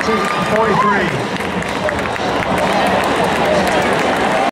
to 43.